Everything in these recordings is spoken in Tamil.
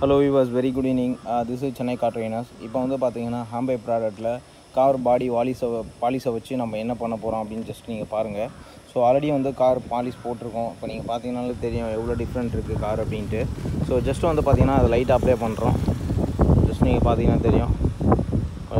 Hello was very good evening this is Chennai car trainers இப்போ வந்து பார்த்தீங்கன்னா ஹாம்பே ப்ராடக்ட்டில் கார் பாடி வாலிஸை பாலிஸை வச்சு நம்ம என்ன பண்ண போகிறோம் அப்படின்னு ஜஸ்ட் நீங்கள் பாருங்கள் ஸோ ஆல்ரெடி வந்து கார் பாலிஷ் போட்டிருக்கோம். இப்போ நீங்கள் பார்த்தீங்கனாலே தெரியும் எவ்வளோ டிஃப்ரெண்ட் இருக்குது கார் அப்படின்ட்டு. ஸோ ஜஸ்ட் வந்து பார்த்தீங்கன்னா அதை லைட் அப்ளை பண்ணுறோம் ஜஸ்ட் நீங்கள் பார்த்தீங்கன்னா தெரியும்.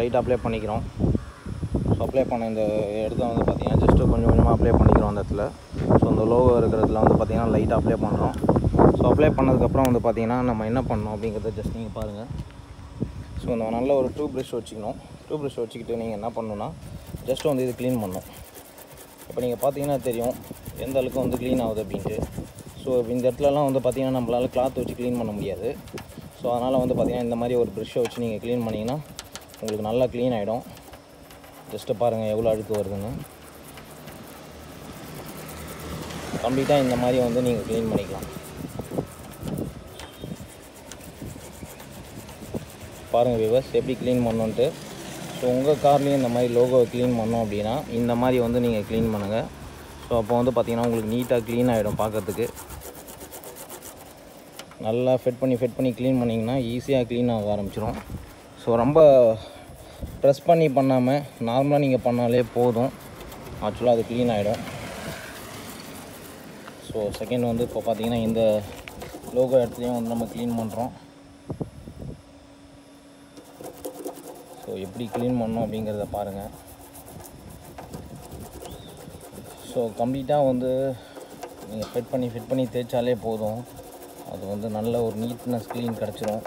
லைட் அப்ளை பண்ணிக்கிறோம். ஸோ அப்ளை பண்ண இந்த இடத்துல வந்து பார்த்தீங்கன்னா ஜஸ்ட்டு கொஞ்சம் கொஞ்சமாக அப்ளை பண்ணிக்கிறோம் அந்த இடத்துல. ஸோ அந்த லோகோ இருக்கிறதுல வந்து பார்த்தீங்கன்னா லைட் அப்ளை பண்ணுறோம் ஸோ அப்ளை பண்ணதுக்கப்புறம் வந்து பார்த்தீங்கன்னா நம்ம என்ன பண்ணோம் அப்படிங்கிறத ஜஸ்ட் நீங்கள் பாருங்கள் ஸோ நம்ம நல்ல ஒரு டூ ப்ரஷ் வச்சுக்கணும். டூ ப்ரஷ் வச்சுக்கிட்டு நீங்கள் என்ன பண்ணணும்னா ஜஸ்ட் வந்து இது க்ளீன் பண்ணணும். இப்போ நீங்கள் பார்த்தீங்கன்னா தெரியும் எந்த அளவுக்கு வந்து க்ளீன் ஆகுது அப்படின்ட்டு. ஸோ இந்த இடத்துலலாம் வந்து பார்த்திங்கன்னா நம்மளால் கிளாத் வச்சு க்ளீன் பண்ண முடியாது. ஸோ அதனால் வந்து பார்த்திங்கன்னா இந்த மாதிரி ஒரு ப்ரெஷ்ஷை வச்சு நீங்கள் க்ளீன் பண்ணிங்கன்னா உங்களுக்கு நல்லா க்ளீன் ஆகிடும் ஜஸ்ட்டு பாருங்கள் எவ்வளோ அழுக்கு வருதுன்னு. கம்ப்ளீட்டாக இந்த மாதிரி வந்து நீங்கள் க்ளீன் பண்ணிக்கலாம். பாருங்கள் விவர்ஸ் எப்படி க்ளீன் பண்ணோன்ட்டு. ஸோ உங்கள் கார்லேயும் இந்த மாதிரி லோகோவை க்ளீன் பண்ணோம் அப்படின்னா இந்த மாதிரி வந்து நீங்கள் க்ளீன் பண்ணுங்கள் ஸோ அப்போ வந்து பார்த்திங்கன்னா உங்களுக்கு நீட்டாக க்ளீன் ஆகிடும் பார்க்கறதுக்கு நல்லா ஃபிட் பண்ணி ஃபிட் பண்ணி க்ளீன் பண்ணிங்கன்னா ஈஸியாக க்ளீன் ஆக ஆரம்பிச்சிடும் ஸோ ரொம்ப ப்ரெஸ் பண்ணி பண்ணாமல் நார்மலாக நீங்கள் பண்ணாலே போதும். ஆக்சுவலாக அது க்ளீன் ஆகிடும் ஸோ செகண்ட் வந்து இப்போ பார்த்தீங்கன்னா இந்த லோகோ இடத்துலையும் வந்து நம்ம க்ளீன் பண்ணுறோம் ஸோ எப்படி க்ளீன் பண்ணோம் அப்படிங்கிறத பாருங்கள் ஸோ கம்ப்ளீட்டாக வந்து நீங்கள் ஃபிட் பண்ணி ஃபிட் பண்ணி தேய்ச்சாலே போதும். அது வந்து நல்ல ஒரு நீட்னஸ் க்ளீன் கிடச்சிரும்.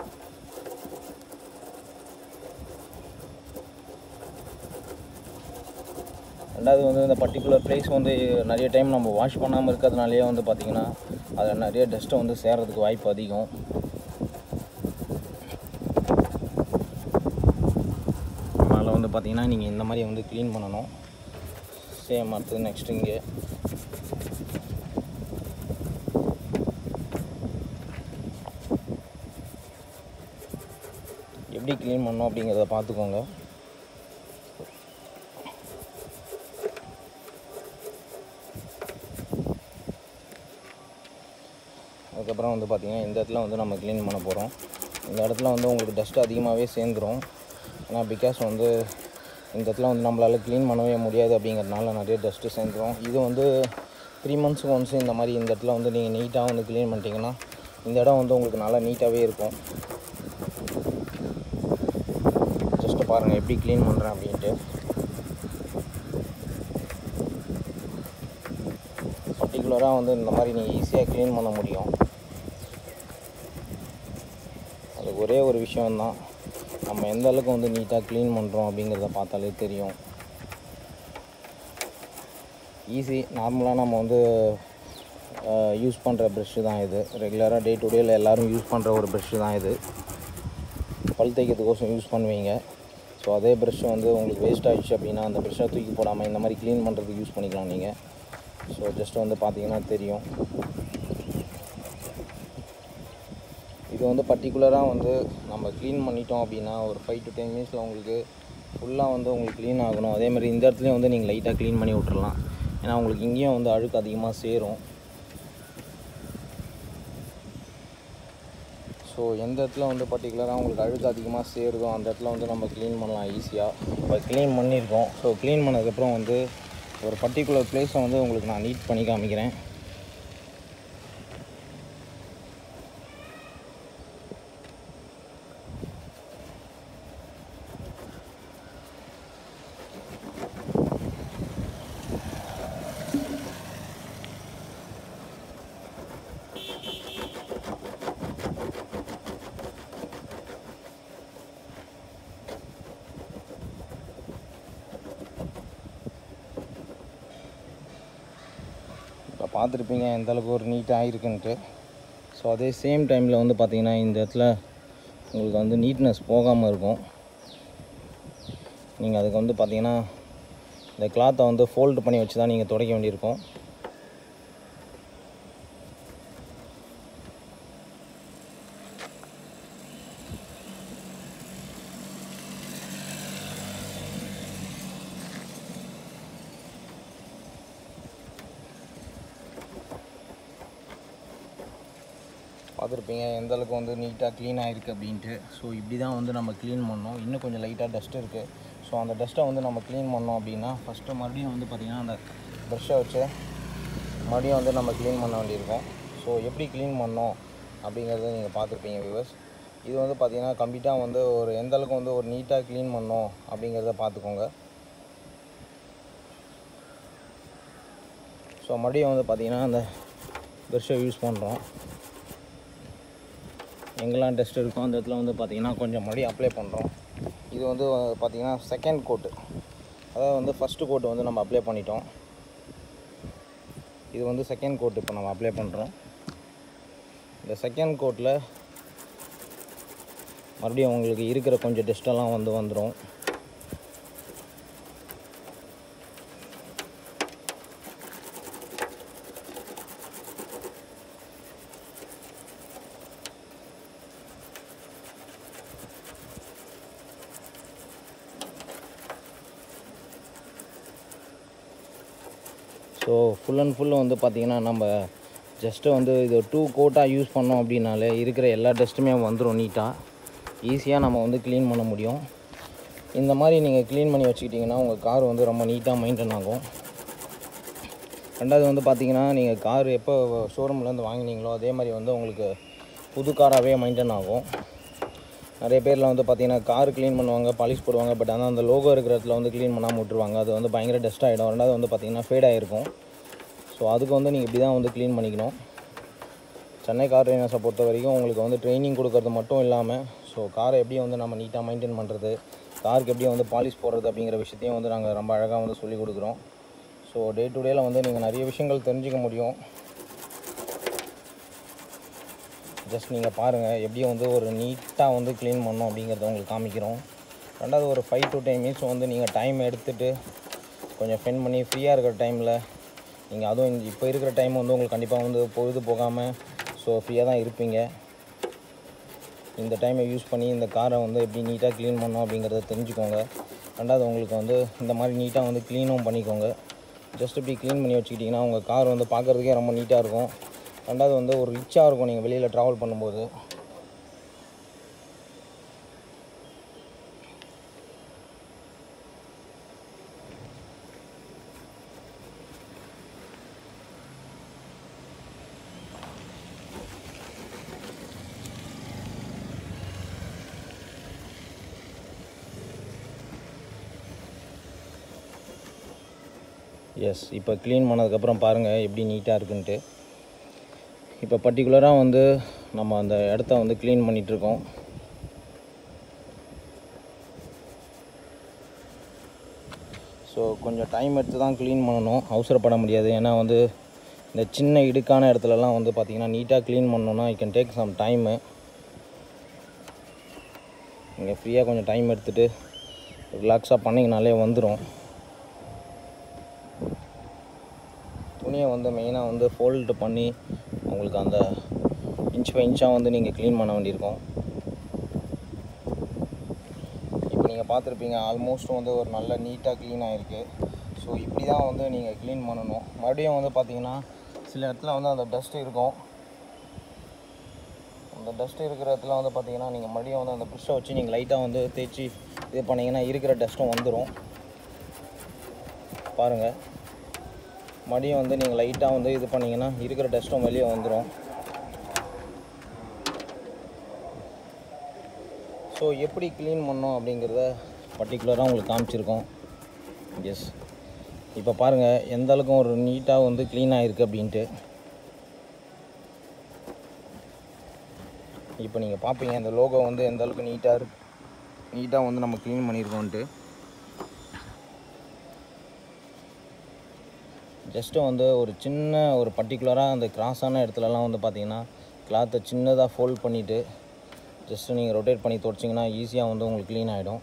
ரெண்டாவது வந்து இந்த பர்டிகுலர் ப்ளேஸ் வந்து நிறைய டைம் நம்ம வாஷ் பண்ணாமல் இருக்கிறதுனாலே வந்து பார்த்திங்கன்னா அதில் நிறைய டஸ்ட்டை வந்து சேர்கிறதுக்கு வாய்ப்பு அதிகம் அதனால் வந்து பார்த்திங்கன்னா நீங்கள் இந்த மாதிரி வந்து க்ளீன் பண்ணணும். சேம் அடுத்தது நெக்ஸ்ட் இங்கே. எப்படி க்ளீன் பண்ணோம் அப்படிங்கிறத பார்த்துக்கோங்க. அதுக்கப்புறம் வந்து பார்த்திங்கன்னா இந்த இடத்துல வந்து நம்ம க்ளீன் பண்ண போகிறோம் இந்த இடத்துல வந்து உங்களுக்கு டஸ்ட் அதிகமாகவே சேர்ந்துரும். ஏன்னா பிகாஸ் வந்து இந்த இடத்துல வந்து நம்மளால் க்ளீன் பண்ணவே முடியாது அப்படிங்கிறதுனால நிறைய டஸ்ட்டு சேர்ந்துடும் இது வந்து த்ரீ மந்த்ஸுக்கு ஒன்ஸ் இந்த மாதிரி இந்த இடத்துல வந்து நீங்கள் நீட்டாக வந்து க்ளீன் பண்ணிட்டீங்கன்னா இந்த இடம் வந்து உங்களுக்கு நல்லா நீட்டாகவே இருக்கும். ஜஸ்ட்டு பாருங்கள் எப்படி க்ளீன் பண்ணுறேன் அப்படின்ட்டு. பர்டிகுலராக வந்து இந்த மாதிரி நீங்கள் ஈஸியாக க்ளீன் பண்ண முடியும். அது ஒரே ஒரு விஷயம்தான். நம்ம எந்த அளவுக்கு வந்து நீட்டாக க்ளீன் பண்ணுறோம் அப்படிங்கிறத பார்த்தாலே தெரியும். ஈஸி நார்மலாக நம்ம வந்து யூஸ் பண்ணுற ப்ரெஷ்ஷு தான் இது. ரெகுலராக டே டு டேயில் எல்லோரும் யூஸ் பண்ணுற ஒரு ப்ரெஷ்ஷு தான் இது. பல் தேய்க்கிறதுக்கோசம் யூஸ் பண்ணுவீங்க. ஸோ அதே ப்ரெஷ்ஷு வந்து உங்களுக்கு வேஸ்ட் ஆகிடுச்சு அப்படின்னா அந்த ப்ரெஷ்ஷை தூக்கி போடாமல் இந்த மாதிரி க்ளீன் பண்ணுறதுக்கு யூஸ் பண்ணிக்கலாம் நீங்கள் ஸோ ஜஸ்ட் வந்து பார்த்தீங்கன்னா தெரியும். இது வந்து பர்டிகுலராக வந்து நம்ம க்ளீன் பண்ணிட்டோம் அப்படின்னா ஒரு ஃபைவ் டு டென் மினிட்ஸில் உங்களுக்கு ஃபுல்லாக வந்து உங்களுக்கு க்ளீன் ஆகணும். அதேமாதிரி இந்த இடத்துலையும் வந்து நீங்கள் லைட்டாக க்ளீன் பண்ணி விட்றலாம் ஏன்னா உங்களுக்கு இங்கேயும் வந்து அழுக்கு அதிகமாக சேரும். ஸோ எந்த இடத்துல வந்து பர்டிகுலராக உங்களுக்கு அழுக்கு அதிகமாக சேருதோ அந்த இடத்துல வந்து நம்ம க்ளீன் பண்ணலாம் ஈஸியாக இப்போ க்ளீன் பண்ணியிருக்கோம். ஸோ க்ளீன் பண்ணதுக்கப்புறம் வந்து ஒரு பர்டிகுலர் பிளேஸை வந்து உங்களுக்கு நான் நீட் பண்ணி காமிக்கிறேன். பார்த்துருப்பீங்க எந்த அளவுக்கு ஒரு நீட்டாக இருக்குன்ட்டு. ஸோ அதே சேம் டைமில் வந்து பார்த்திங்கன்னா இந்த இடத்துல உங்களுக்கு வந்து நீட்னஸ் போகாமல் இருக்கும். நீங்கள் அதுக்கு வந்து பார்த்திங்கன்னா இந்த கிளாத்தை வந்து ஃபோல்டு பண்ணி வச்சு தான் நீங்கள் துடைக்க வேண்டியிருக்கும். பார்த்துருப்பீங்க எந்த அளவுக்கு வந்து நீட்டாக க்ளீனாக இருக்குது அப்படின்ட்டு. ஸோ இப்படி தான் வந்து நம்ம க்ளீன் பண்ணோம் இன்னும் கொஞ்சம் லைட்டாக டஸ்ட் இருக்குது ஸோ அந்த டஸ்ட்டை வந்து நம்ம க்ளீன் பண்ணோம் அப்படின்னா ஃபஸ்ட்டு மறுபடியும் வந்து பார்த்திங்கன்னா அந்த ப்ரெஷ்ஷை வச்சு மறுபடியும் வந்து நம்ம க்ளீன் பண்ண வேண்டியிருக்கும். ஸோ எப்படி க்ளீன் பண்ணோம் அப்படிங்கிறத நீங்கள் பார்த்துருப்பீங்க வியூவர்ஸ் இது வந்து பார்த்திங்கன்னா கம்ப்ளீட்டாக வந்து ஒரு எந்த அளவுக்கு வந்து ஒரு நீட்டாக க்ளீன் பண்ணோம் அப்படிங்கிறத பார்த்துக்கோங்க. ஸோ மறுபடியும் வந்து பார்த்திங்கன்னா அந்த ப்ரெஷ்ஷை யூஸ் பண்ணுறோம் எங்கெல்லாம் டஸ்ட் இருக்கோ அந்த இடத்துல வந்து பார்த்திங்கன்னா கொஞ்சம் மறுபடியும் அப்ளை பண்ணுறோம் இது வந்து பார்த்திங்கன்னா செகண்ட் கோட்டு அதாவது வந்து ஃபஸ்ட்டு கோட்டு வந்து நம்ம அப்ளை பண்ணிட்டோம். இது வந்து செகண்ட் கோட் இப்போ நம்ம அப்ளை பண்ணுறோம் இந்த செகண்ட் கோட்டில் மறுபடியும் உங்களுக்கு இருக்கிற கொஞ்சம் டெஸ்ட்டெல்லாம் வந்து வந்துடும் ஸோ ஃபுல் அண்ட் ஃபுல்லும் வந்து பார்த்திங்கன்னா நம்ம ஜஸ்ட்டு வந்து இது டூ கோட்டாக யூஸ் பண்ணோம் அப்படின்னாலே இருக்கிற எல்லா டஸ்ட்டுமே வந்துடும் நீட்டாக ஈஸியாக நம்ம வந்து க்ளீன் பண்ண முடியும். இந்த மாதிரி நீங்கள் க்ளீன் பண்ணி வச்சுக்கிட்டிங்கன்னா உங்கள் கார் வந்து ரொம்ப நீட்டாக மெயின்டைன் ஆகும். ரெண்டாவது வந்து பார்த்திங்கன்னா நீங்கள் கார் எப்போ ஷோரூம்லேருந்து வாங்கினீங்களோ அதே மாதிரி வந்து உங்களுக்கு புது காராகவே மெயின்டைன் ஆகும். நிறைய பேரில் வந்து பார்த்தீங்கன்னா கார் க்ளீன் பண்ணுவாங்க பாலிஷ் போடுவாங்க பட் ஆனால் அந்த லோகோ இருக்கிற இடத்துல வந்து க்ளீன் பண்ணாமல் விட்டுருவாங்க. அது வந்து பயங்கர டஸ்ட் ஆகிடும் ரெண்டாவது வந்து பார்த்திங்கன்னா ஃபேட் ஆகிருக்கும் ஸோ அதுக்கு வந்து நீங்கள் இப்படி தான் வந்து க்ளீன் பண்ணிக்கணும். சென்னை கார் ட்ரைனர்ஸை பொறுத்த வரைக்கும் உங்களுக்கு வந்து ட்ரைனிங் கொடுக்கறது மட்டும் இல்லாமல் ஸோ காரை எப்படி வந்து நம்ம நீட்டாக மெயின்டைன் பண்ணுறது காருக்கு எப்படி வந்து பாலிஷ் போடுறது அப்படிங்கிற விஷயத்தையும் வந்து நாங்கள் ரொம்ப அழகாக வந்து சொல்லிக் கொடுக்குறோம். ஸோ டே டு டேயில் வந்து நீங்கள் நிறைய விஷயங்கள் தெரிஞ்சுக்க முடியும். ஜஸ்ட் நீங்கள் பாருங்கள் எப்படியும் வந்து ஒரு நீட்டாக வந்து க்ளீன் பண்ணோம் அப்படிங்கிறத உங்களுக்கு காமிக்கிறோம். ரெண்டாவது ஒரு ஃபைவ் டு டென் மினிட்ஸ் வந்து நீங்கள் டைம் எடுத்துகிட்டு கொஞ்சம் ஸ்பெண்ட் பண்ணி ஃப்ரீயாக இருக்கிற டைமில் நீங்கள் அதுவும் இப்போ இருக்கிற டைம் வந்து உங்களுக்கு கண்டிப்பாக வந்து பொழுது போகாமல் ஸோ ஃப்ரீயாக தான் இருப்பீங்க. இந்த டைமை யூஸ் பண்ணி இந்த காரை வந்து எப்படி நீட்டாக க்ளீன் பண்ணோம் அப்படிங்கிறத தெரிஞ்சுக்கோங்க. ரெண்டாவது உங்களுக்கு வந்து இந்த மாதிரி நீட்டாக வந்து க்ளீனும் பண்ணிக்கோங்க. ஜஸ்ட் இப்படி க்ளீன் பண்ணி வச்சுக்கிட்டிங்கன்னா உங்கள் கார் வந்து பார்க்குறதுக்கே ரொம்ப நீட்டாக இருக்கும். ரெண்டாவது வந்து ஒரு ரிச்சாக இருக்கும் நீங்கள் வெளியில் ட்ராவல் பண்ணும்போது. எஸ் இப்போ க்ளீன் பண்ணதுக்கப்புறம் பாருங்கள் எப்படி நீட்டாக இருக்குன்ட்டு. இப்போ பர்டிகுலராக வந்து நம்ம அந்த இடத்த வந்து க்ளீன் பண்ணிகிட்ருக்கோம் ஸோ கொஞ்சம் டைம் எடுத்து தான் க்ளீன் பண்ணணும். அவசரப்பட முடியாது. ஏன்னா வந்து இந்த சின்ன இடுக்கான இடத்துலலாம் வந்து பார்த்திங்கன்னா நீட்டாக க்ளீன் பண்ணணுன்னா I can take some time நீங்கள் ஃப்ரீயாக கொஞ்சம் டைம் எடுத்துகிட்டு ரிலாக்ஸாக பண்ணிங்கனாலே வந்துடும் துணியை வந்து மெயினாக வந்து ஃபோல்டு பண்ணி உங்களுக்கு அந்த இன்ச் பை இன்ச்சாக வந்து நீங்கள் க்ளீன் பண்ண வேண்டியிருக்கும். இப்போ நீங்கள் பார்த்துருப்பீங்க ஆல்மோஸ்ட் வந்து ஒரு நல்ல நீட்டாக க்ளீன் ஆகிருக்கு ஸோ இப்படி தான் வந்து நீங்கள் க்ளீன் பண்ணணும். மறுபடியும் வந்து பார்த்தீங்கன்னா சில இடத்துல வந்து அந்த டஸ்ட்டு இருக்கும். அந்த டஸ்ட் இருக்கிற இடத்துல வந்து பார்த்தீங்கன்னா நீங்கள் மறுபடியும் வந்து அந்த ப்ரிஷ்ஷை வச்சு நீங்கள் லைட்டாக வந்து தேய்ச்சி இது பண்ணிங்கன்னா இருக்கிற டஸ்ட்டும் வந்துடும் பாருங்கள் மறுபடியும் வந்து நீங்கள் லைட்டாக வந்து இது பண்ணிங்கன்னா இருக்கிற டஸ்ட்டும் வெளியே வந்துடும் ஸோ எப்படி க்ளீன் பண்ணோம் அப்படிங்கிறத பர்டிகுலராக உங்களுக்கு காமிச்சிருக்கோம். எஸ் இப்போ பாருங்கள் எந்த அளவுக்கு ஒரு நீட்டாக வந்து க்ளீனாக இருக்குது அப்படின்ட்டு. இப்போ நீங்கள் பார்ப்பீங்க இந்த லோகோ வந்து எந்த அளவுக்கு நீட்டாக இருக்கு நீட்டாக வந்து நம்ம க்ளீன் பண்ணியிருக்கோன்ட்டு ஜஸ்ட்டு வந்து ஒரு சின்ன ஒரு பர்டிகுலராக அந்த கிராஸான இடத்துலலாம் வந்து பார்த்தீங்கன்னா கிளாத்தை சின்னதாக ஃபோல்ட் பண்ணிவிட்டு ஜஸ்ட்டு நீங்கள் ரொட்டேட் பண்ணி துடைச்சிங்கன்னா ஈஸியாக வந்து உங்களுக்கு க்ளீன் ஆகிடும்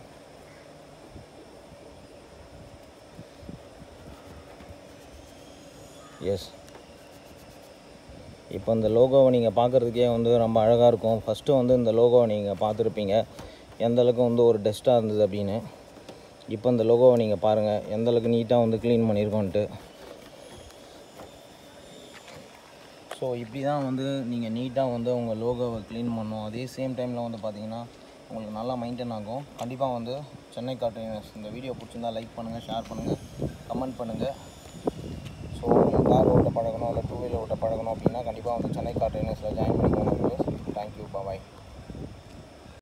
எஸ் இப்போ இந்த லோகோவை நீங்கள் பார்க்குறதுக்கே வந்து ரொம்ப அழகாக இருக்கும். ஃபஸ்ட்டு வந்து இந்த லோகோவை நீங்கள் பார்த்துருப்பீங்க எந்தளவுக்கு வந்து ஒரு டஸ்ட்டாக இருந்தது அப்படின்னு. இப்போ இந்த லோகோவை நீங்கள் பாருங்கள் எந்த அளவுக்கு நீட்டாக வந்து க்ளீன் பண்ணியிருக்கோன்ட்டு ஸோ இப்படி தான் வந்து நீங்கள் நீட்டாக வந்து உங்கள் லோகோவை க்ளீன் பண்ணும். அதே சேம் டைமில் வந்து பார்த்தீங்கன்னா உங்களுக்கு நல்லா மெயின்டைன் ஆகும். கண்டிப்பாக வந்து சென்னை கார்டீனர்ஸ் இந்த வீடியோ பிடிச்சிருந்தா லைக் பண்ணுங்கள் ஷேர் பண்ணுங்கள் கமெண்ட் பண்ணுங்கள் ஸோ நீங்கள் கார் ஓட்ட பழகணும் இல்லை டூ வீலர் ஓட்ட பழகணும் அப்படின்னா கண்டிப்பாக வந்து சென்னை கார்டீனர்ஸில் ஜாயின் பண்ணிக்கோங்க தேங்க்யூ பாய்